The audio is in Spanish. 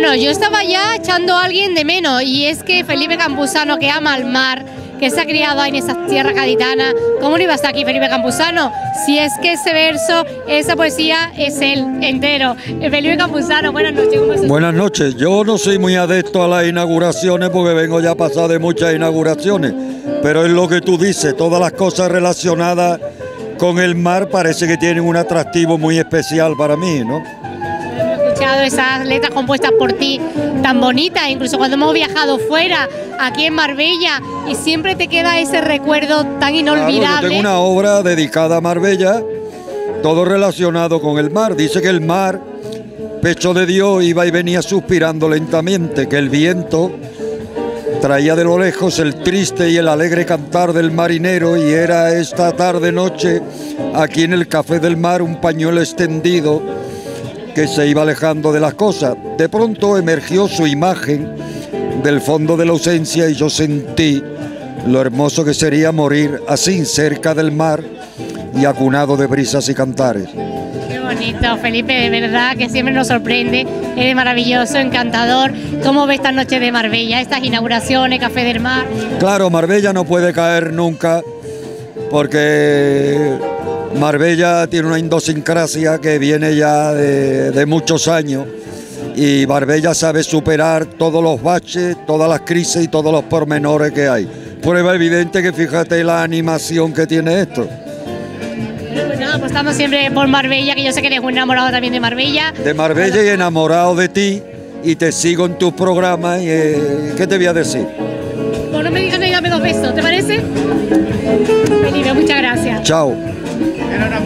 Bueno, yo estaba ya echando a alguien de menos y es que Felipe Campuzano, que ama el mar, que se ha criado ahí en esas tierras gaditanas, ¿cómo no iba a estar aquí Felipe Campuzano? Si es que ese verso, esa poesía es él entero. Felipe Campuzano, buenas noches. Buenas noches, yo no soy muy adepto a las inauguraciones porque vengo ya pasado de muchas inauguraciones, pero es lo que tú dices, todas las cosas relacionadas con el mar parece que tienen un atractivo muy especial para mí, ¿no? Escuchado esas letras compuestas por ti tan bonitas, incluso cuando hemos viajado fuera, aquí en Marbella, y siempre te queda ese recuerdo tan Claro, yo inolvidable. tengo una obra dedicada a Marbella, todo relacionado con el mar. Dice que el mar, pecho de Dios, iba y venía suspirando lentamente, que el viento traía de lo lejos el triste y el alegre cantar del marinero y era esta tarde noche aquí en el café del mar un pañuelo extendido que se iba alejando de las cosas. De pronto emergió su imagen del fondo de la ausencia y yo sentí lo hermoso que sería morir así cerca del mar y acunado de brisas y cantares. Qué bonito, Felipe, de verdad que siempre nos sorprende. Eres maravilloso, encantador. ¿Cómo ves esta noche de Marbella, estas inauguraciones, Café del Mar? Claro, Marbella no puede caer nunca porque Marbella tiene una idiosincrasia que viene ya de, de muchos años y Marbella sabe superar todos los baches, todas las crisis y todos los pormenores que hay. Prueba evidente que fíjate la animación que tiene esto. Bueno, pues estamos siempre por Marbella, que yo sé que eres un enamorado también de Marbella. De Marbella y enamorado de ti y te sigo en tus programas y eh, ¿qué te voy a decir? Pues no me digas dame dos besos, ¿te parece? Felipe, muchas gracias. Chao. Era una